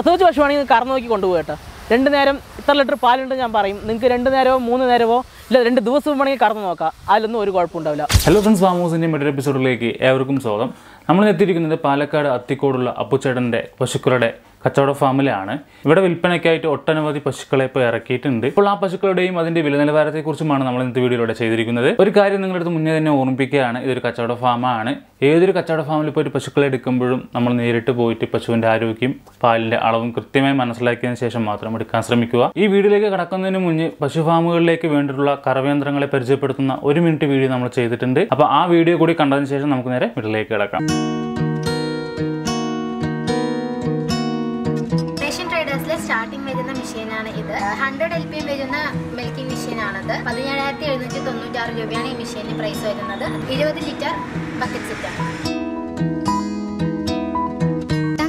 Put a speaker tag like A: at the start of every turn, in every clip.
A: പ്രസവിച്ച പശുവാണെങ്കിൽ കറന്ന് നോക്കി കൊണ്ടുപോകട്ടെ രണ്ട് നേരം ഇത്ര ലിറ്റർ പാലുണ്ട് ഞാൻ പറയും. നിങ്ങൾക്ക് രണ്ട് നേരമോ മൂന്ന് നേരമോ ഇല്ല രണ്ട് ദിവസവും വേണമെങ്കിൽ കറന്ന് നോക്കാം. അതിലൊന്നും ഒരു കുഴപ്പമുണ്ടാവില്ല.
B: ഹലോ ഫ്രണ്ട്സ് ഫാമോസിന്റെ മറ്റൊരു എപ്പിസോഡിലേക്ക് ഏവർക്കും സ്വാഗതം. നമ്മൾ എത്തിയിരിക്കുന്നത് പാലക്കാട് അത്തിക്കോടുള്ള അപ്പുച്ചേട്ടന്റെ പശുക്കളുടെ കച്ചവട ഫാമിലാണ് ഇവിടെ വിൽപ്പനയ്ക്കായിട്ട് ഒട്ടനവധി പശുക്കളെ ഇപ്പോൾ ഇറക്കിയിട്ടുണ്ട്. ഇപ്പോൾ ആ പശുക്കളുടെയും അതിന്റെ വില നിലവാരത്തെക്കുറിച്ചുമാണ് നമ്മൾ ഇന്നത്തെ വീഡിയോയിലൂടെ ചെയ്തിരിക്കുന്നത്. ഒരു കാര്യം നിങ്ങളുടെ അടുത്ത് മുന്നേ തന്നെ ഓർമ്മിപ്പിക്കുകയാണ് ഇതൊരു കച്ചവട ഫാമാണ്. ഏതൊരു കച്ചവട ഫാമിൽ പോയിട്ട് പശുക്കളെ എടുക്കുമ്പോഴും നമ്മൾ നേരിട്ട് പോയിട്ട് പശുവിന്റെ ആരോഗ്യം പാലിന്റെ അളവും കൃത്യമായി മനസ്സിലാക്കിയതിന് ശേഷം മാത്രം എടുക്കാൻ ശ്രമിക്കുക. ഈ വീഡിയോയിലേക്ക് കടക്കുന്നതിന് മുന്നേ പശു ഫാമുകളിലേക്ക് വേണ്ടിയിട്ടുള്ള കറവയന്ത്രങ്ങളെ പരിചയപ്പെടുത്തുന്ന ഒരു മിനിറ്റ് വീഡിയോ നമ്മൾ ചെയ്തിട്ടുണ്ട്. അപ്പോൾ ആ വീഡിയോ കൂടി കണ്ടതിന് ശേഷം നമുക്ക് നേരെ വീട്ടിലേക്ക് കിടക്കാം.
C: സ്റ്റാർട്ടിംഗ് വരുന്ന മെഷീനാണ് ഇത്. ഹൺഡ്രഡ് എൽ പി എം വരുന്ന മിൽക്കിംഗ് മെഷീനാണത് പതിനേഴായിരത്തി എഴുന്നൂറ്റി തൊണ്ണൂറ്റാറ് രൂപയാണ് ഈ മെഷീനിന് പ്രൈസ് വരുന്നത്. ഇരുപത് ലിറ്റർ ബക്കറ്റ് സെറ്റാണ്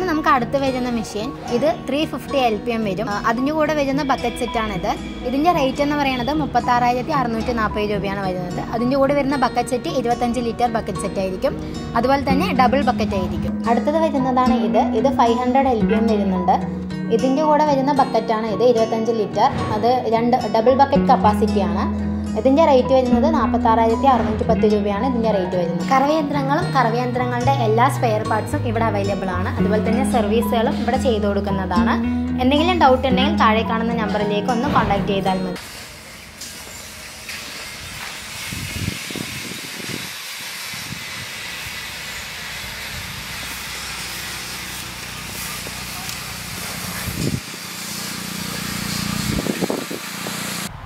C: നമുക്ക് അടുത്ത് വരുന്ന മെഷീൻ ഇത് three fifty L P M വരും. അതിന്റെ കൂടെ വരുന്ന ബക്കറ്റ് സെറ്റാണ് ഇത് ഇതിന്റെ റേറ്റ് എന്ന് പറയുന്നത് മുപ്പത്താറായിരത്തി അറുന്നൂറ്റി നാൽപ്പത് രൂപയാണ് വരുന്നത്. അതിന്റെ കൂടെ വരുന്ന ബക്കറ്റ് സെറ്റ് ഇരുപത്തഞ്ച് ലിറ്റർ ബക്കറ്റ് സെറ്റ് ആയിരിക്കും. അതുപോലെ തന്നെ ഡബിൾ ബക്കറ്റ് ആയിരിക്കും. അടുത്തത് വരുന്നതാണ് ഇത്. ഇത് five hundred L P M വരുന്നുണ്ട്. ഇതിന്റെ കൂടെ വരുന്ന ബക്കറ്റാണ് ഇത് ഇരുപത്തഞ്ച് ലിറ്റർ. അത് രണ്ട് ഡബിൾ ബക്കറ്റ് കപ്പാസിറ്റിയാണ് ഇതിന്റെ റേറ്റ് വരുന്നത് നാൽപ്പത്താറായിരത്തി അറുന്നൂറ്റി പത്ത് രൂപയാണ് ഇതിന്റെ റേറ്റ് വരുന്നത്. കറവയന്ത്രങ്ങളും കറവയന്ത്രങ്ങളുടെ എല്ലാ സ്പെയർ പാർട്സും ഇവിടെ അവൈലബിൾ ആണ്. അതുപോലെ തന്നെ സർവീസുകളും ഇവിടെ ചെയ്തു കൊടുക്കുന്നതാണ്. എന്തെങ്കിലും ഡൗട്ട് ഉണ്ടെങ്കിൽ താഴെ കാണുന്ന നമ്പറിലേക്ക് ഒന്ന് കോൺടാക്ട് ചെയ്താൽ മതി.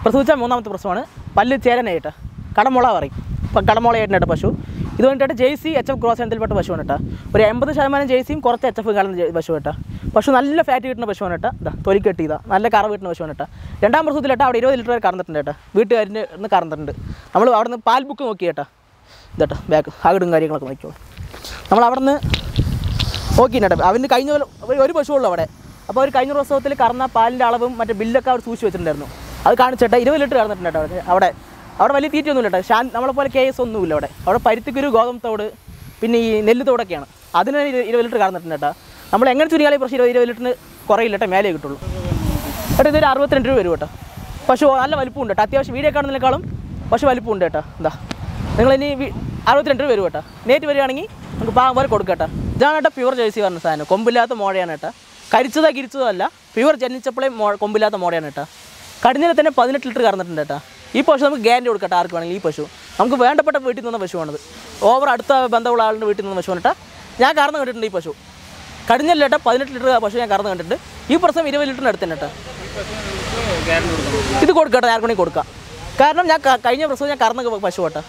A: പ്രസവിച്ച മൂന്നാമത്തെ പ്രശ്നമാണ് പല്ല് ചേരനായിട്ട് കടമുള പറയും. ഇപ്പം കടമുളയായിട്ടാണ് പശു. ഇത് വേണ്ടിയിട്ട് ജെയ്സി എച്ച് എഫ് ക്രോസ് ഇനത്തിൽപ്പെട്ട പശുവാണ് കേട്ടോ. ഒരു എൺപത് ശതമാനം ജെയ്സിയും കുറച്ച് എച്ച് എഫ് കാണുന്ന പശു കേട്ടോ. പശു നല്ല ഫാറ്റ് കിട്ടുന്ന പശുവാണ് കേട്ടോ. ഇതാ തൊലി കെട്ടിയതാ. നല്ല കറവ് കിട്ടുന്ന പശുവാണ് കേട്ടോ. രണ്ടാം പ്രസവത്തിൽ കേട്ടോ അവിടെ ഇരുപത് ലിറ്റർ വരെ കറന്നിട്ടുണ്ട് കേട്ടോ. വീട്ടുകാരിന്റെ നിന്ന് കറന്നിട്ടുണ്ട്. നമ്മൾ അവിടെ നിന്ന് പാൽ ബുക്ക് നോക്കി കേട്ടോ. ഇതട്ടോ ബാക്ക് അകിടും കാര്യങ്ങളൊക്കെ നോക്കിയോളൂ നമ്മൾ അവിടെ നിന്ന് നോക്കിയിട്ടുണ്ട് അവന് കഴിഞ്ഞ ഒരു പശുവുള്ളൂ അവിടെ. അപ്പോൾ അവർ കഴിഞ്ഞ പ്രസവത്തിൽ കറന്ന പാലിന്റെ അളവും മറ്റേ ബില്ലൊക്കെ അവർ സൂക്ഷിച്ച് വെച്ചിട്ടുണ്ടായിരുന്നു. അത് കാണിച്ചിട്ട്. ഇരുപത് ലിറ്റർ കടന്നിട്ടുണ്ട് കേട്ടോ അവിടെ. അവിടെ വലിയ തീറ്റയൊന്നുമില്ല കേട്ടോ. ഷാൻ നമ്മളെ പോലെ കെ എസ് ഒന്നുമില്ല അവിടെ. അവിടെ പരുത്തിക്കുരു ഗോതമ്പ് തോട് പിന്നെ ഈ നെല്ല് തോടൊക്കെയാണ്. അതിന് ഇരുപത് ലിറ്റർ കടന്നിട്ടുണ്ട് കേട്ടോ. നമ്മൾ എങ്ങനെ ചുരുങ്ങിയാലും പ്രശ്നം ഇരുപത് ഇരുപത് ലിറ്ററിന് കുറയില്ല കേട്ടോ. മേലേ കിട്ടുള്ളൂ. കേട്ടോ ഇതൊരു അറുപത്തിരണ്ട് രൂപ വരും കേട്ടോ. പക്ഷേ നല്ല വലിപ്പമുണ്ട് കേട്ടോ. അത്യാവശ്യം വീഡിയോ കാണുന്നതിനേക്കാളും പക്ഷേ വലിപ്പമുണ്ട് കേട്ടോ. എന്താ വി- അറുപത്തിരണ്ട് രൂപ വരും കേട്ടോ. നേറ്റ് വരികയാണെങ്കിൽ നമുക്ക് പാകം പോലെ കേട്ടോ. ഇതാണ് കേട്ടോ പ്യുവർ ജേഴ്സി പറഞ്ഞ സാധനം. കൊമ്പില്ലാത്ത മോഴയാണ് കേട്ടോ. കരിച്ചതോ കിരിച്ചതോ അല്ല. പ്യുവർ ജനിച്ചപ്പോഴേ മോ കൊമ്പില്ലാത്ത മോഴയാണ് കേട്ടോ. കടിഞ്ഞിൽ തന്നെ പതിനെട്ട് ലിറ്റർ കറന്നിട്ടുണ്ട് കേട്ടോ. ഈ പശു നമുക്ക് ഗ്യാരണ്ടി കൊടുക്കട്ടെ ആർക്ക് വേണമെങ്കിൽ ഈ പശു. നമുക്ക് വേണ്ടപ്പെട്ട വീട്ടിൽ നിന്ന പശുവാണത് ഓവർ അടുത്ത ബന്ധമുള്ള ആളുടെ വീട്ടിൽ നിന്ന് പശുവാണ് കേട്ടോ. ഞാൻ കറന്ന് കണ്ടിട്ടുണ്ട് ഈ പശു. കടിഞ്ഞില്ല കേട്ടോ പതിനെട്ട് ലിറ്റർ പശു ഞാൻ കറന്ന് കണ്ടിട്ടുണ്ട്. ഈ പ്രശ്നം ഇരുപത് ലിറ്ററിന് അടുത്ത് തന്നെ കേട്ടോ. ഇത് കൊടുക്കട്ടെ ആർക്ക് വേണമെങ്കിൽ കൊടുക്കാം. കാരണം ഞാൻ കഴിഞ്ഞ പ്രശ്നം ഞാൻ കറന്ന് പശു കേട്ടോ.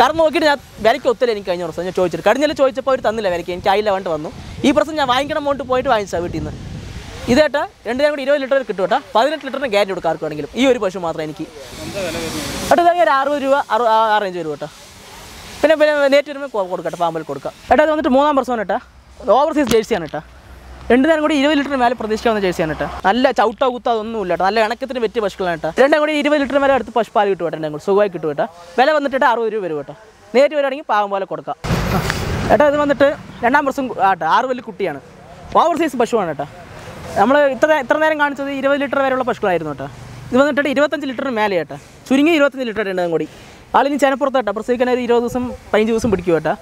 A: കറന്ന് നോക്കിയിട്ട് ഞാൻ വിലയ്ക്ക് ഒത്തില്ല എനിക്ക് കഴിഞ്ഞ പ്രശ്നം ഞാൻ ചോദിച്ചിട്ട്. കടിഞ്ഞില്ല ചോദിച്ചപ്പോൾ അവർ തന്നില്ല വിലയ്ക്ക്. എനിക്ക് ആയില്ല വേണ്ട വന്നു. ഈ പ്രശ്നം ഞാൻ വാങ്ങിക്കണം പോയിട്ട് പോയിട്ട് വാങ്ങിച്ചാൽ വീട്ടിൽ നിന്ന്. ഇതേട്ടാ രണ്ട് ഞാൻ കൂടി ഇരുപത് ലിറ്റർ കിട്ടും കേട്ടോ. പതിനെട്ട് ലിറ്ററിന് ഗ്യാരണ്ടി കൊടുക്കാം ആർക്ക് വേണമെങ്കിലും ഈ ഒരു പശു മാത്രം എനിക്ക്. ഏട്ടാ ഇതാണെങ്കിൽ ഒരു അറുപത് രൂപ അറു ആ റേഞ്ച് വരും കേട്ടോ. പിന്നെ പിന്നെ നേറ്റ് വരുമ്പോൾ കൊടുക്കട്ടെ പാമ്പിൽ കൊടുക്കാം. ഏട്ടാ ഇത് വന്നിട്ട് മൂന്നാം പ്രസവം കേട്ടാ. ഓവർസീസ് ജേഴ്സിയാണ് കേട്ടോ. രണ്ടു നേരം കൂടി ഇരുപത് ലിറ്ററിന് മേലെ പ്രതീക്ഷിക്കാവുന്ന ജേഴ്സിയാണ് കേട്ടോ. നല്ല ചവിട്ട കുത്ത അതൊന്നുമില്ല കേട്ടോ. നല്ല ഇണക്കത്തിന് പറ്റിയ പശുക്കളാണ് കേട്ടോ. രണ്ടും കൂടി ഇരുപത് ലിറ്റർ മേലെ അടുത്ത് പശുപാൽ കിട്ടും കേട്ടോ കൂടി. സുഖമായി കിട്ടും കേട്ടോ. വില വന്നിട്ട് അറുപത് രൂപ വരും കേട്ടോ. നേരിട്ട് വരികയാണെങ്കിൽ പാവം പോലെ കൊടുക്കാം. ഏട്ടാ ഇത് വന്നിട്ട് രണ്ടാം പ്രസം ആട്ടോ ആറ് വലിയ കുട്ടിയാണ്. ഓവർ സൈസ് പശുവാണ് കേട്ടോ. നമ്മൾ ഇത്ര ഇത്ര നേരം കാണിച്ചത് ഇരുപത് ലിറ്റർ വരെയുള്ള പശുക്കളായിരുന്നു കേട്ടോ. ഇത് വന്നിട്ട് ഇരുപത്തഞ്ച് ലിറ്ററിന് മേലെ കേട്ടോ ചുരുങ്ങി ഇരുപത്തഞ്ച് ലിറ്റർ ഉണ്ട് കൂടി. ആളിനി ചേനപ്പുറത്ത് കേട്ടോ. പ്രസവിക്കാൻ ഒരു ഇരുപത് ദിവസം പതിനഞ്ച് ദിവസം പിടിക്കും കേട്ടോ.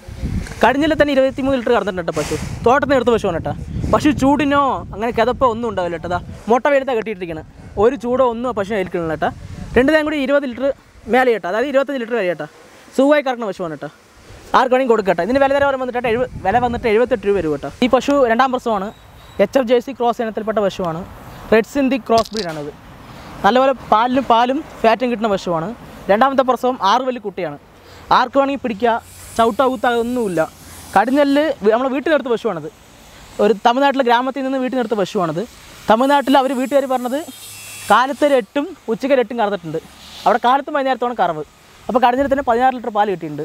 A: കടിഞ്ഞിൽ തന്നെ ഇരുപത്തി മൂന്ന് ലിറ്റർ കടന്നിട്ടുണ്ട് പശു. തോട്ടത്തിന് എടുത്ത പശുവാണ് കേട്ടോ. പശു ചൂടിനോ അങ്ങനെ കിതപ്പോ ഒന്നും ഉണ്ടാവില്ല കേട്ടോ. മുട്ട വെയിലത്താ കെട്ടിയിട്ടിരിക്കുന്നത് ഒരു ചൂടോ ഒന്നും പശു ഏൽക്കുന്നില്ല കേട്ടോ. രണ്ട് നേരം കൂടി ഇരുപത് ലിറ്റർ മേലെ കേട്ടോ. അതായത് ഇരുപത്തഞ്ച് ലിറ്റർ വരെ കേട്ടോ. സുഖമായി കറക്കുന്ന പശുവാണ് കേട്ടോ. ആർക്ക് വേണമെങ്കിൽ കൊടുക്കട്ടെ ഇതിന് വില തരം വന്നിട്ട് വില വന്നിട്ട് എഴുപത്തെട്ട് രൂപ വരും കേട്ടോ. ഈ പശു രണ്ടാം പ്രസവമാണ്. എച്ച് എഫ് ജേഴ്സി ക്രോസ് ഇനത്തിൽപ്പെട്ട പശുവാണ് റെഡ് സിന്ധി ക്രോസ് ബ്രീഡാണിത് നല്ലപോലെ പാലിനും പാലും ഫാറ്റും കിട്ടുന്ന പശുവാണ് രണ്ടാമത്തെ പ്രസവം ആറ് വലിയ കുട്ടിയാണ്. ആർക്ക് വേണമെങ്കിൽ പിടിക്കുക ചവിട്ട ഒന്നുമില്ല കടിഞ്ഞല്ല് നമ്മളെ വീട്ടിൽ വീട്ടിലെടുത്ത പശുവാണത് ഒരു തമിഴ്നാട്ടിലെ ഗ്രാമത്തിൽ നിന്ന് വീട്ടിൽ നിർത്ത പശുവാണത് തമിഴ്നാട്ടിൽ അവർ വീട്ടുകാർ പറഞ്ഞത് കാലത്തൊരു എട്ടും ഉച്ചയ്ക്ക് എട്ടും കറന്നിട്ടുണ്ട്. അവിടെ കാലത്തും വൈകുന്നേരത്തോളം കറവ്. അപ്പോൾ കടിഞ്ഞിൽ തന്നെ പതിനാറ് ലിറ്റർ പാൽ കിട്ടിയിട്ടുണ്ട്.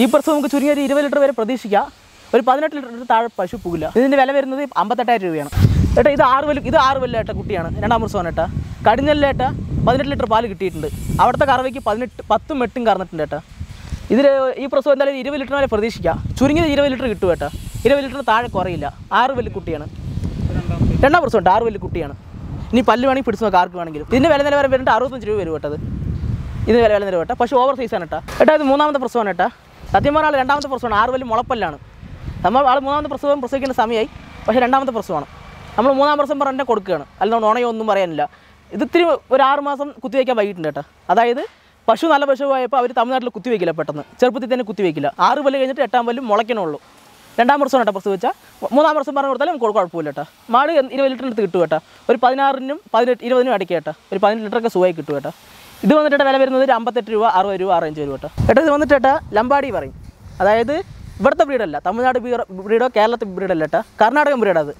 A: ഈ പ്രസവം നമുക്ക് ചുരുങ്ങിയ ഒരു ഇരുപത് ലിറ്റർ വരെ പ്രതീക്ഷിക്കാം. ഒരു പതിനെട്ട് ലിറ്റർ താഴെ പശു പോകില്ല. ഇതിന്റെ വില വരുന്നത് അമ്പത്തെട്ടായിരം രൂപയാണ്. ഏട്ടാ ഇത് ആറ് വൽ ഇത് ആറ് വല്ല കുട്ടിയാണ്. രണ്ടാം പ്രസവം ഏട്ടാ. കടിഞ്ഞല്ലേട്ട പതിനെട്ട് ലിറ്റർ പാൽ കിട്ടിയിട്ടുണ്ട്. അവിടുത്തെ കറവയ്ക്ക് പതിനെട്ട് പത്തും എട്ടും കറന്നിട്ടുണ്ട് ഏട്ടാ. ഇതിൽ ഈ പ്രസവം എന്തായാലും ഇരുപത് ലിറ്റർ വരെ പ്രതീക്ഷിക്കാം. ചുരുങ്ങിയത് ഇരുപത് ലിറ്റർ കിട്ടും ഏട്ടാ. ഇരുപത് ലിറ്റർ താഴെ കുറയില്ല. ആറ് വലിയ കുട്ടിയാണ്. രണ്ടാം പ്രസവം ആറ് വലിയ കുട്ടിയാണ്. ഇനി പല്ല് വേണമെങ്കിൽ പിടിച്ച് നോക്കാം ആർക്ക് വേണമെങ്കിലും. ഇതിന്റെ വില നിലവാരം വരുന്നുണ്ട് അറുപത്തഞ്ച് രൂപ വരും കേട്ടത് ഇതിന് വില വില നിലവാരം പക്ഷേ ഓവർ സൈസാണ് ഏട്ടാ. ഏട്ടാ ഇത് മൂന്നാമത്തെ പ്രസവമാണ് ഏട്ടാ. സത്യം പറഞ്ഞാൽ രണ്ടാമത്തെ പ്രസവമാണ്. ആറ് വലിയ മുളപ്പല്ലാണ്. നമ്മൾ ആൾ മൂന്നാമത്തെ പ്രസവം പ്രസവിക്കുന്ന സമയമായി. പക്ഷേ രണ്ടാമത്തെ പ്രസവമാണ്. നമ്മൾ മൂന്നാം പ്രസവം പറഞ്ഞിട്ട് കൊടുക്കുകയാണ്. അല്ലാണ്ട് ഉണയോ ഒന്നും പറയാനില്ല. ഇത് ഇത്തിരി ഒരു ആറ് മാസം കുത്തിവയ്ക്കാൻ വൈകിട്ടുണ്ട് കേട്ടോ. അതായത് പശു നല്ല പശുവായപ്പോൾ അവർ തമിഴ്നാട്ടിൽ കുത്തിവെക്കില്ല പെട്ടെന്ന്. ചെറുപ്പത്തിൽ തന്നെ കുത്തിവെക്കില്ല ആറ് പല്ല് കഴിഞ്ഞിട്ട് എട്ടാം പല്ലും മുളയ്ക്കണുള്ളൂ. രണ്ടാം വർഷം കേട്ടോ പ്രസവിച്ചാൽ മൂന്നാം വർഷം പറഞ്ഞു കൊടുത്താലും നമുക്ക് കുഴപ്പമില്ല കേട്ടോ. മാട് ഇരുപത് ലിറ്ററിന് അടുത്ത് കിട്ടും കേട്ടോ. ഒരു പതിനാറിനും പതിനെട്ട് ഇരുപതിനും ഇടയ്ക്ക് കേട്ടോ. ഒരു പതിനെട്ട് ലിറ്ററൊക്കെ സുഖമായി കിട്ടും കേട്ടോ. ഇത് വന്നിട്ട് വില വരുന്നത് ഒരു അമ്പത്തെട്ട് രൂപ അറുപത് രൂപ അറുപഞ്ച് രൂപ കേട്ടോ. കേട്ടോ ഇത് വന്നിട്ട് കേട്ടോ ലമ്പാടി പറയും. അതായത് ഇവിടുത്തെ ബ്രീഡല്ല. തമിഴ്നാട് ബ്രീഡോ കേരളത്തെ ബ്രീഡല്ല കേട്ടോ കർണാടകൻ ബ്രീഡാ അത്.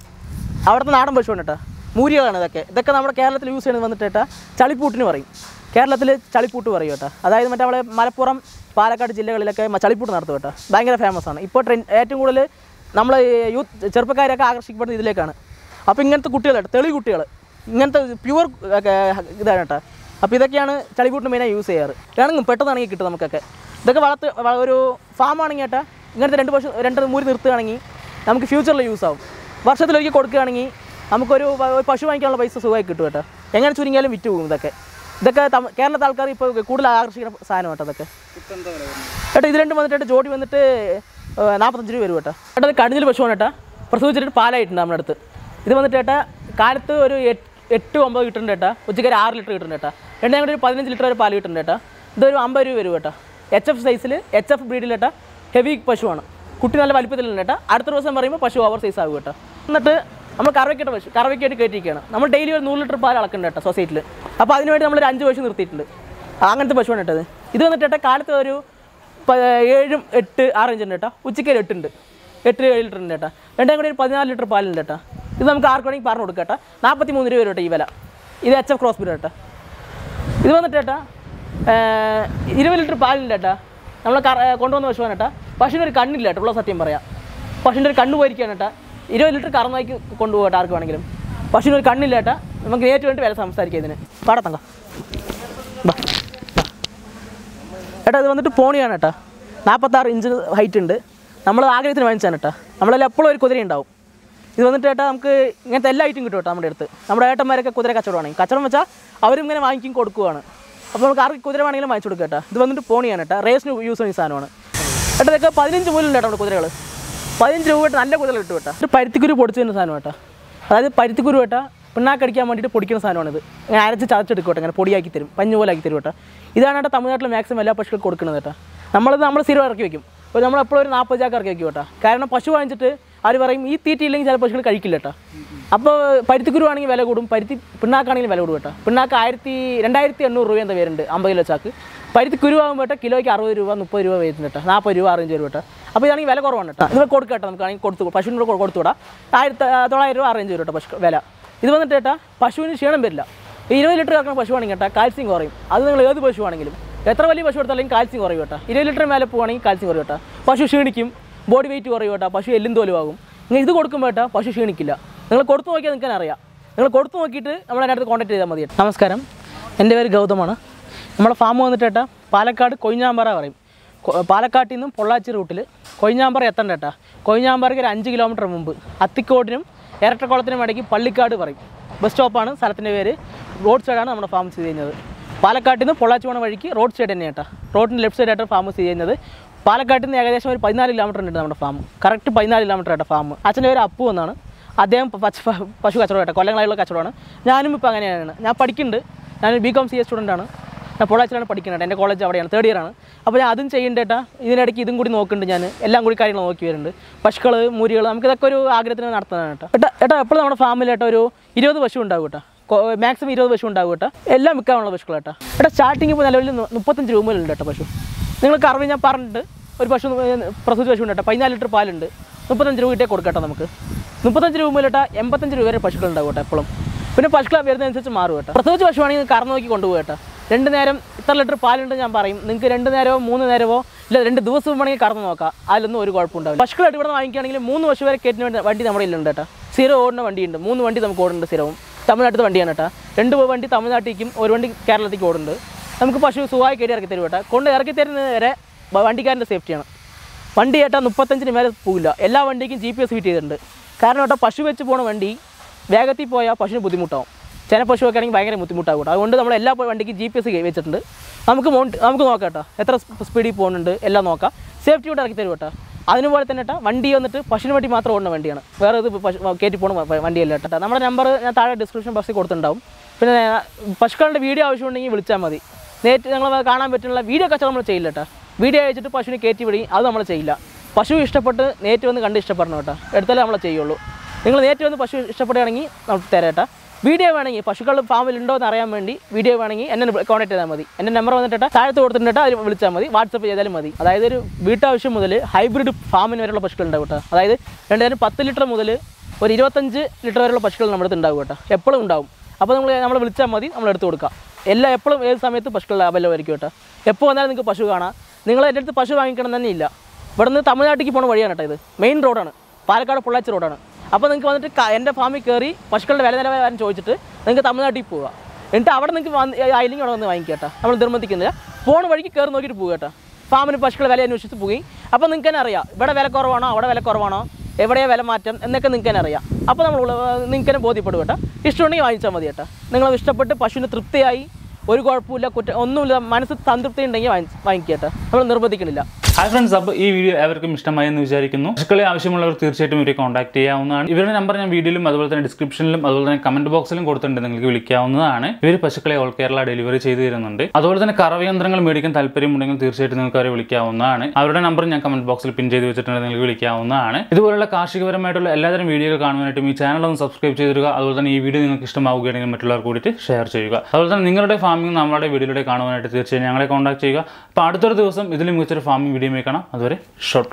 A: അവിടുത്തെ നാടൻ പശുവാണ് കേട്ടോ മൂരികളാണ് ഇതൊക്കെ. ഇതൊക്കെ നമ്മുടെ കേരളത്തിൽ യൂസ് ചെയ്യുന്നത് വന്നിട്ട് കേട്ടോ ചളിപ്പൂട്ടിന് പറയും. കേരളത്തിൽ ചളിപ്പൂട്ട് പറയും കേട്ടോ അതായത് മറ്റേ നമ്മളെ മലപ്പുറം പാലക്കാട് ജില്ലകളിലൊക്കെ ചളിപ്പൂട്ട് നടത്തും കേട്ടോ ഭയങ്കര ഫേമസ് ആണ്. ഇപ്പോൾ ട്രെൻഡ് ഏറ്റവും കൂടുതൽ നമ്മൾ യൂത്ത് ചെറുപ്പക്കാരെയൊക്കെ ആകർഷിക്കപ്പെടുന്നത് ഇതിലേക്കാണ്. അപ്പോൾ ഇങ്ങനത്തെ കുട്ടികൾ തെളി കുട്ടികൾ ഇങ്ങനത്തെ പ്യുവർ ഇതാണ് കേട്ടോ അപ്പോൾ ഇതൊക്കെയാണ് ചളിപ്പൂട്ടിന് മെയിനായി യൂസ് ചെയ്യാറ്. ഇണങ്ങും പെട്ടെന്നാണെങ്കിൽ കിട്ടും നമുക്കൊക്കെ. ഇതൊക്കെ വളർത്ത് ഒരു ഫാം ആണെങ്കിൽ കേട്ടോ ഇങ്ങനത്തെ രണ്ട് വർഷം രണ്ട് മൂരി നിർത്തുകയാണെങ്കിൽ നമുക്ക് ഫ്യൂച്ചറിൽ യൂസ് ആവും. വർഷത്തിലൊരിക്കൽ കൊടുക്കുകയാണെങ്കിൽ നമുക്കൊരു പശു വാങ്ങിക്കാനുള്ള പൈസ സുഖമായി കിട്ടും കേട്ടോ. എങ്ങനെ ചുരുങ്ങിയാലും വിറ്റ് പോകും ഇതൊക്കെ. ഇതൊക്കെ കേരളത്തെ ആൾക്കാർ ഇപ്പോൾ കൂടുതൽ ആകർഷിക്കുന്ന സാധനം കേട്ടോ ഇതൊക്കെ. കേട്ടോ ഇത് രണ്ടും വന്നിട്ട് ജോഡി വന്നിട്ട് നാൽപ്പത്തഞ്ച് രൂപ വരും കേട്ടോ. ചേട്ടാ ഇത് പശുവാണ് കേട്ടോ. പ്രസവിച്ചിട്ട് പാലായിട്ടുണ്ട് നമ്മുടെ അടുത്ത്. ഇത് വന്നിട്ട് ഏട്ടാ കാലത്ത് ഒരു എട്ട് ഒമ്പത് കിട്ടുന്നുണ്ട് കേട്ടോ. ഉച്ചയ്ക്ക് ഒരു ആറ് ലിറ്റർ കിട്ടുന്നുണ്ട് കേട്ടോ. രണ്ടാം കൂടി ഒരു പതിനഞ്ച് ലിറ്റർ വരെ പാൽ കിട്ടുന്നുണ്ട് കേട്ടോ. ഇതൊരു അമ്പത് രൂപ വരും കേട്ടോ. എച്ച് എഫ് സൈസിൽ എച്ച് എഫ് ബ്രീഡിൽ കേട്ടോ. ഹെവി പശുവാണ്. കുട്ടി നല്ല വലിപ്പത്തിലുണ്ട് കേട്ടോ. അടുത്ത ദിവസം പറയുമ്പോൾ പശു ഓവർ സൈസ് ആകും കേട്ടോ. എന്നിട്ട് നമ്മൾ കറവയ്ക്കേട്ട പശു കറവയ്ക്കായിട്ട് കയറ്റിയിരിക്കുകയാണ് നമ്മൾ ഡെയിലി ഒരു നൂറ് ലിറ്റർ പാൽ അളക്കുന്നുണ്ട് കേട്ടോ സൊസൈറ്റിയിൽ അപ്പോൾ അതിനുവേണ്ടി നമ്മളൊരു അഞ്ച് പശു നിർത്തിയിട്ടുണ്ട്. അങ്ങനത്തെ പശുവാണ് കേട്ടത് ഇത്. വന്നിട്ട് കേട്ടോ കാലത്ത് ഒരു ഏഴും എട്ട് ആറ് ഇഞ്ചുണ്ട് കേട്ടോ. ഉച്ചയ്ക്ക് ഒരു എട്ടുണ്ട്. എട്ട് ഏഴ് ലിറ്റർ ഉണ്ട് കേട്ടോ. രണ്ടേ കൂടി ഒരു പതിനാല് ലിറ്റർ പാലുണ്ട് കേട്ടോ. ഇത് നമുക്ക് ആർക്ക് വേണമെങ്കിൽ പറഞ്ഞു കൊടുക്കാം കേട്ടോ. നാൽപ്പത്തി മൂന്ന് രൂപ കേട്ടോ ഈ വില. ഇത് എച്ച് എഫ് ക്രോസ് ബീഡ് കേട്ടോ. ഇത് വന്നിട്ട് കേട്ടോ ഇരുപത് ലിറ്റർ പാലുണ്ട് കേട്ടോ. നമ്മൾ കൊണ്ടുവന്ന പശുവാണ് കേട്ടാ. പശുവിന് ഒരു കണ്ണില്ല കേട്ടോ ഉള്ള സത്യം പറയാം. പശുവിന്റെ ഒരു കണ്ണ് പോയിരിക്കുകയാണ് കേട്ടാ. ഇരുപത് ലിറ്റർ കറന്നാക്കി കൊണ്ടുപോകട്ടെ ആർക്ക് വേണമെങ്കിലും. പശുവിന് ഒരു കണ്ണില്ല കേട്ടാ. നമുക്ക് നേരിട്ട് വേണ്ടി വില സംസാരിക്കാം ഇതിന്. പാടത്തങ്ക. ഏട്ടാ ഇത് വന്നിട്ട് പോണിയാണ് കേട്ടോ. നാൽപ്പത്താറ് ഇഞ്ച് ഹൈറ്റ് ഉണ്ട്. നമ്മൾ ആഗ്രഹത്തിന് വാങ്ങിച്ചാണ് കേട്ടോ. നമ്മളെല്ലാം എപ്പോഴും ഒരു കുതിര ഉണ്ടാവും. ഇത് വന്നിട്ട് ഏട്ടാ നമുക്ക് ഇങ്ങനത്തെ എല്ലാ ഐറ്റും കിട്ടും കേട്ടോ നമ്മുടെ അടുത്ത്. നമ്മുടെ ഏട്ടന്മാരൊക്കെ കുതിര കച്ചവടമാണ് കച്ചവടം വെച്ചാൽ അവരും ഇങ്ങനെ വാങ്ങിക്കും കൊടുക്കുവാണ്. അപ്പോൾ നമുക്ക് ആർക്ക് കുതിര വേണമെങ്കിലും വാങ്ങിച്ചു കൊടുക്കാം കേട്ടോ. ഇത് വന്നിട്ട് പോണിയാണ് കേട്ടോ. റേസിന് യൂസ് ചെയ്യുന്ന സാധനമാണ്. ഏട്ടാ ഇതൊക്കെ പതിനഞ്ച് മുതലുണ്ട് കേട്ടോ കുതിരകൾ പതിനഞ്ച് രൂപ കേട്ടോ നല്ല കുതിരകൾ കിട്ടും കേട്ടോ ഇത് പരുത്തിക്കുരു പൊടിച്ചു തരുന്ന സാധനം കേട്ടോ അതായത് പരുത്തിക്കുരു കേട്ടോ പിണ്ണാക്കടിക്കാൻ വേണ്ടിയിട്ട് പൊടിക്കുന്ന സാധനമാണിത്. ഞാൻ അരച്ച് ചതച്ചെടുക്കും കേട്ടോ ഇങ്ങനെ പൊടിയാക്കി തരും പഞ്ഞു പോലെ ആക്കി തരും കേട്ടോ ഇതാണ് കേട്ടോ തമിഴ്നാട്ടിൽ മാക്സിമം എല്ലാ പശുക്കൾക്കും കൊടുക്കുന്നത് കേട്ടോ നമ്മളത് നമ്മൾ സ്ഥിരം ഇറക്കി വെക്കും. അപ്പോൾ നമ്മൾ എപ്പോഴും ഒരു നാൽപ്പത് ചാക്ക് ഇറക്കി വെക്കും കേട്ടോ കാരണം പശു വാങ്ങിച്ചിട്ട് അവർ പറയും ഈ തീറ്റ ഇല്ലെങ്കിൽ ചില പശുക്കൾ കഴിക്കില്ല കേട്ടോ അപ്പോൾ പരുത്തിക്കുരു ആണെങ്കിൽ വില കൂടും പരുത്തി പിണ്ണാക്കാണെങ്കിലും വില കൂടും കേട്ടോ പിണ്ണാക്ക് ആയിരത്തി രണ്ടായിരത്തി എണ്ണൂറ് രൂപ എന്താ വരുന്നുണ്ട് അമ്പത് കിലോ ചാക്ക്. പരുത്തി കുരുവാകുമ്പോൾ കിലോയ്ക്ക് അറുപത് രൂപ മുപ്പത് രൂപ വരുന്നുണ്ട് കേട്ടോ നാൽപ്പത് രൂപ അറുപത് രൂപ കേട്ടോ. അപ്പോൾ ഇതാണെങ്കിൽ വില കുറവാണ് കേട്ടോ. ഇത് കൊടുക്കുക കേട്ടോ നമുക്ക് ആണെങ്കിൽ കൊടുത്തു കൂടെ കൊടുത്തുവിടാം ആയിരത്തി തൊള്ളായിരം രൂപ അറേഞ്ച് രൂപ കേട്ടോ പശു വില. ഇത് വന്നിട്ട് കേട്ടോ പശുവിന് ക്ഷീണം വരില്ല. ഇരുപത് ലിറ്റർ കറക്കുന്ന പശുവാണെങ്കിൽ കേട്ടോ കാൽസ്യം കുറയും. അത് നിങ്ങൾ ഏത് പശുവാണെങ്കിലും. എത്ര വലിയ പശു എടുത്താലും കാൽസ്യം കുറയും കേട്ടോ. ഇരുപത് ലിറ്റർ മേലെ പോവാണെങ്കിൽ കാൽസ്യം കുറയും കേട്ടോ. പശു ക്ഷീണിക്കും ബോഡി വെയിറ്റ് കുറയും കേട്ടോ പശു എല്ലും തോലുവാകും നിങ്ങൾ ഇത് കൊടുക്കുമ്പോൾ കേട്ടോ പശു ക്ഷീണിക്കില്ല. നിങ്ങൾ കൊടുത്തു നോക്കിയാൽ നിങ്ങൾക്ക് അറിയാം. നിങ്ങൾ കൊടുത്തു നോക്കിയിട്ട് നമ്മളെ അടുത്ത് കോൺടാക്ട് ചെയ്താൽ മതി നമസ്കാരം. എന്റെ പേര് ഗൗതമാണ്. നമ്മുടെ ഫാം വന്നിട്ട് ഏട്ടാ പാലക്കാട് കൊയിഞ്ഞാമ്പാറ പറയും. പാലക്കാട്ടിൽ നിന്നും പൊള്ളാച്ചി റൂട്ടിൽ കൊയിഞ്ഞാമ്പാറ എത്തണ്ട ഏട്ടാ. കൊയിഞ്ഞാമ്പാറയ്ക്ക് ഒരു അഞ്ച് കിലോമീറ്റർ മുമ്പ് അത്തിക്കോടിനും ഇരട്ടക്കുളത്തിനും ഇടയ്ക്ക് പള്ളിക്കാട് പറയും. ബസ് സ്റ്റോപ്പാണ് സ്ഥലത്തിന്റെ പേര്. റോഡ് സൈഡാണ് നമ്മുടെ ഫാം സ്ഥിതി ചെയ്യുന്നത്. പാലക്കാട്ടിൽ നിന്ന് പൊള്ളാച്ചി പോണ വഴിക്ക് റോഡ് സൈഡ് തന്നെ ഏട്ടാ. റോഡിന്റെ ലെഫ്റ്റ് സൈഡായിട്ട് ഫാം സ്ഥിതി ചെയ്യുന്നത്. പാലക്കാട്ടിൽ നിന്ന് ഏകദേശം ഒരു പതിനാല് കിലോമീറ്റർ ഉണ്ട് നമ്മുടെ ഫാം കറക്റ്റ് പതിനാല് കിലോമീറ്റർ ആയിട്ട് ഫാം അച്ഛന്റെ പേര് അപ്പു എന്നാണ്. അദ്ദേഹം പശു പശു കച്ചവടം കേട്ടോ കൊല്ലങ്ങളായുള്ള കച്ചവടമാണ്. ഞാനും ഇപ്പോൾ അങ്ങനെയാണ്. ഞാൻ പഠിക്കുന്നുണ്ട്. ഞാൻ ബി കോം സി എ സ്റ്റുഡന്റാണ് ഞാൻ പൊള്ളാച്ചിലാണ് പഠിക്കുന്നത് എന്റെ കോളേജ് അവിടെയാണ്. തേർഡ് ഇയർ ആണ്. അപ്പോൾ ഞാൻ അതും ചെയ്യേണ്ടേട്ടാ ഇതിനിടയ്ക്ക് ഇതും കൂടി നോക്കുന്നുണ്ട് ഞാൻ. എല്ലാം കൂടി കാര്യങ്ങൾ നോക്കി വരുന്നുണ്ട്. പശുക്കൾ മുരികൾ നമുക്ക് ഇതൊക്കെ ഒരു ആഗ്രഹത്തിന് നടത്തുന്നതാണ് കേട്ടോ. ഏട്ടാ ഏട്ടാ എപ്പോഴും നമ്മുടെ ഫാമിൽ ഏട്ടാ ഒരു ഇരുപത് പശു ഉണ്ടാവും കേട്ടോ. മാക്സിമം ഇരുപത് പശു ഉണ്ടാവും കേട്ടോ. എല്ലാം വിൽക്കാനുള്ള പശുക്കൾ കേട്ടോ. ഏട്ടാ സ്റ്റാർട്ടിങ് ഇപ്പോൾ നിലവിൽ മുപ്പത്തഞ്ച് രൂപ മുതലുണ്ട് കേട്ടോ പശു. നിങ്ങൾക്ക് അറിവ് ഞാൻ പറഞ്ഞിട്ട് ഒരു പശു പ്രസവിച്ച പശു ഉണ്ട് കേട്ടോ. പതിനാല് ലിറ്റർ പാലുണ്ട്. മുപ്പത്തഞ്ച് രൂപ കിട്ടേ കൊടുക്കട്ടോ നമുക്ക്. മുപ്പത്തഞ്ച് രൂപ മുതലിട്ട എൺപത്തഞ്ച് രൂപ വരെ പശുക്കൾ ഉണ്ടാവും കേട്ടോ എപ്പോഴും. പിന്നെ പശുക്കൾ വരുന്നതനുസരിച്ച് മാറും കേട്ടോ. പ്രസവിച്ച പശുവാണെങ്കിൽ കറന്ന് നോക്കി കൊണ്ടുപോകും കേട്ടോ. രണ്ട് നേരം ഇത്ര ലിറ്റർ പാലുണ്ട് ഞാൻ പറയും. നിങ്ങൾക്ക് രണ്ട് നേരമോ മൂന്ന് നേരമോ ഇല്ല രണ്ട് ദിവസം വേണമെങ്കിൽ കറന്ന് നോക്കാം. അതിലൊന്നും ഒരു കുഴപ്പമുണ്ടാവില്ല. പശുക്കളായിട്ട് ഇവിടെ വാങ്ങിക്കുകയാണെങ്കിൽ മൂന്ന് പശു വരെ കയറ്റിന് വേണ്ടി വണ്ടി നമ്മുടെ ഇല്ലുണ്ട് കേട്ടോ. സ്ഥിരം ഓടുന്ന വണ്ടിയുണ്ട്. മൂന്ന് വണ്ടി നമുക്ക് ഓടുന്നുണ്ട് സ്ഥിരവും തമിഴ്നാട്ടിൽ വണ്ടിയാണ് കേട്ടോ. രണ്ട് വണ്ടി തമിഴ്നാട്ടിലേക്കും ഒരു വണ്ടി കേരളത്തിലേക്ക് ഓടുന്നുണ്ട്. നമുക്ക് പശു സുഖമായി കയറി ഇറക്കി തരും കേട്ടോ. കൊണ്ട് ഇറക്കി തരുന്നത് വരെ വണ്ടിക്കാരന്റെ സേഫ്റ്റിയാണ്. വണ്ടി ഏട്ടാ മുപ്പത്തഞ്ചിന് മേലെ പോകില്ല എല്ലാ വണ്ടിക്കും ജി പി എസ് ഫിറ്റ് ചെയ്തിട്ടുണ്ട്. കാരണം ഏട്ടാ പശു വെച്ച് പോണ വണ്ടി വേഗത്തിൽ പോയാൽ പശുവിന് ബുദ്ധിമുട്ടാവും. ചില പശുവൊക്കെ ആണെങ്കിൽ ഭയങ്കര ബുദ്ധിമുട്ടാകും അതുകൊണ്ട് നമ്മൾ എല്ലാ വണ്ടിക്കും ജി പി എസ് വെച്ചിട്ടുണ്ട്. നമുക്ക് മൗണ്ട് നമുക്ക് നോക്കാം കേട്ടോ. എത്ര സ്പീഡിൽ പോകുന്നുണ്ട് എല്ലാം നോക്കാം. സേഫ്റ്റി കൂടെ ഇറക്കി തരും കേട്ടോ. അതിനുപോലെ തന്നെ കേട്ടോ വണ്ടി വന്നിട്ട് പശുവിന് വേണ്ടി മാത്രം ഓടുന്ന വണ്ടിയാണ്. വേറെ ഇത് കയറ്റി പോകുന്ന വണ്ടിയല്ല കേട്ടോ. നമ്മുടെ നമ്പർ ഞാൻ താഴെ ഡിസ്ക്രിപ്ഷൻ ബോക്സിൽ കൊടുത്തിട്ടുണ്ടാവും. പിന്നെ പശുക്കളുടെ വീഡിയോ ആവശ്യമുണ്ടെങ്കിൽ വിളിച്ചാൽ മതി. നേരിട്ട് ഞങ്ങൾ കാണാൻ പറ്റുന്ന വീഡിയോ കച്ചവടം നമ്മൾ ചെയ്യില്ല കേട്ടോ. വീഡിയോ അയച്ചിട്ട് പശുവിനെ കയറ്റി വിടുകയും അത് നമ്മൾ ചെയ്യില്ല. പശു ഇഷ്ടപ്പെട്ട് നേരിട്ട് വന്ന് കണ്ട് ഇഷ്ടപ്പെടണം കേട്ടോ. എടുത്താലേ നമ്മൾ ചെയ്യുള്ളൂ. നിങ്ങൾ നേരിട്ട് വന്ന് പശു ഇഷ്ടപ്പെടുകയാണെങ്കിൽ നമുക്ക് തരാം കേട്ടോ. വീഡിയോ വേണമെങ്കിൽ പശുക്കൾ ഫാമിൽ ഉണ്ടോ എന്ന് അറിയാൻ വേണ്ടി വീഡിയോ വേണമെങ്കിൽ എന്നെ കോൺടാക്ട് ചെയ്താൽ മതി. എന്റെ നമ്പർ വന്നിട്ട് താഴത്ത് കൊടുത്തിട്ട് അതിൽ വിളിച്ചാൽ മതി. വാട്സപ്പ് ചെയ്താലും മതി. അതായത് ഒരു വീട്ടാവശ്യം മുതൽ ഹൈബ്രിഡ് ഫാമിന് വരെയുള്ള പശുക്കൾ ഉണ്ടാവും കേട്ടോ. അതായത് രണ്ടായിരം പത്ത് ലിറ്റർ മുതൽ ഒരു ഇരുപത്തഞ്ച് ലിറ്റർ വരെയുള്ള പശുക്കൾ നമ്മുടെ അടുത്ത് ഉണ്ടാവും കേട്ടോ. എപ്പോഴും ഉണ്ടാവും. അപ്പോൾ നമ്മൾ നമ്മൾ വിളിച്ചാൽ മതി നമ്മൾ എടുത്ത് കൊടുക്കാം. എല്ലാ എപ്പോഴും ഏത് സമയത്ത് പശുക്കൾ ലാഭമായിരിക്കും കേട്ടോ. എപ്പോൾ വന്നാലും നിങ്ങൾക്ക് പശു കാണാം. നിങ്ങൾ എന്റെ അടുത്ത് പശു വാങ്ങിക്കണം തന്നെ ഇല്ല ഇവിടുന്ന് തമിഴ്നാട്ടിലേക്ക് പോകുന്ന വഴിയാണ് കേട്ടോ ഇത്. മെയിൻ റോഡാണ്. പാലക്കാട് പൊള്ളാച്ചി റോഡാണ്. അപ്പോൾ നിങ്ങൾക്ക് വന്നിട്ട് എന്റെ ഫാമിൽ കയറി പശുക്കളുടെ വില നിലവാരം ചോദിച്ചിട്ട് നിങ്ങൾക്ക് തമിഴ്നാട്ടിൽ പോവുക എന്നിട്ട് അവിടെ നിങ്ങൾക്ക് വന്ന് ആയില്ലെങ്കിൽ അവിടെ വന്ന് വാങ്ങിക്കുക കേട്ടോ. നമ്മൾ നിർബന്ധിക്കുന്നില്ല. ഫോൺ വഴിക്ക് കയറി നോക്കിയിട്ട് പോകുക കേട്ടോ. ഫാമിന് പശുക്കളുടെ വില അന്വേഷിച്ച് പോയി അപ്പോൾ നിങ്ങൾക്ക് തന്നെ അറിയാം ഇവിടെ വില കുറവാണോ അവിടെ വില കുറവാണോ എവിടെയാണ് വില മാറ്റം എന്നൊക്കെ നിങ്ങൾക്ക് തന്നെ അറിയാം. അപ്പോൾ നമ്മൾ നിങ്ങൾക്ക് തന്നെ ബോധ്യപ്പെടും കേട്ടോ. ഇഷ്ടമുണ്ടെങ്കിൽ വാങ്ങിച്ചാൽ മതി കേട്ടോ. നിങ്ങൾ ഇഷ്ടപ്പെട്ട് പശുവിന് തൃപ്തിയായി ഒരു കുഴപ്പമില്ല കുറ്റ ഒന്നുമില്ല മനസ്സ് സംതൃപ്തി ഉണ്ടെങ്കിൽ വാങ്ങി വാങ്ങിക്കുക കേട്ടോ. നമ്മൾ നിർബന്ധിക്കണില്ല
B: ഹായ് ഫ്രണ്ട്സ് അപ്പോൾ ഈ വീഡിയോ എവർക്കും ഇഷ്ടമായി എന്ന് വിചാരിക്കുന്നു. പശുക്കളെ ആവശ്യമുള്ളവർ തീർച്ചയായിട്ടും ഇവരെ കോൺടാക്ട് ചെയ്യാവുന്നതാണ്. ഇവരുടെ നമ്പർ ഞാൻ വീഡിയോയിലും അതുപോലെ തന്നെ ഡിസ്ക്രിപ്ഷനിലും അതുപോലെ തന്നെ കമന്റ് ബോക്സിലും കൊടുത്തിട്ടുണ്ട്. നിങ്ങൾക്ക് വിളിക്കാവുന്നതാണ്. ഇവർ പശുക്കളെ ഓൾ കേരള ഡെലിവറി ചെയ്തു തരുന്നുണ്ട്. അതുപോലെ തന്നെ കറവയന്ത്രങ്ങൾ മേടിക്കാൻ താല്പര്യമുണ്ടെങ്കിൽ തീർച്ചയായിട്ടും നിങ്ങൾക്ക് അവരെ വിളിക്കാവുന്നതാണ്. അവരുടെ നമ്പർ ഞാൻ കമന്റ് ബോക്സിൽ പിൻ ചെയ്ത് വെച്ചിട്ടുണ്ട്. നിങ്ങൾക്ക് വിളിക്കാവുന്നതാണ്. ഇതുപോലുള്ള കാർഷികപരമായിട്ടുള്ള എല്ലാതരം വീഡിയോകൾ കാണുവാനായിട്ടും ഈ ചാനൽ ഒന്ന് സബ്സ്ക്രൈബ് ചെയ്തിരിക്കുക അതുപോലെ തന്നെ ഈ വീഡിയോ നിങ്ങൾക്ക് ഇഷ്ടമാവുകയാണെങ്കിൽ മറ്റുള്ളവർ കൂടിയിട്ട് ഷെയർ ചെയ്യുക. അതുപോലെ തന്നെ നിങ്ങളുടെ ഫാമിംഗ് നമ്മുടെ വീഡിയോയിലൂടെ കാണുവാനായിട്ട് തീർച്ചയായും ഞങ്ങളെ കോൺടാക്ട് ചെയ്യുക. അപ്പോൾ അടുത്തൊരു ദിവസം ഇതിലും മികച്ചൊരു ഫാമിംഗ് വീഡിയോ കാണാം അതുവരെ ഷോർട്ട്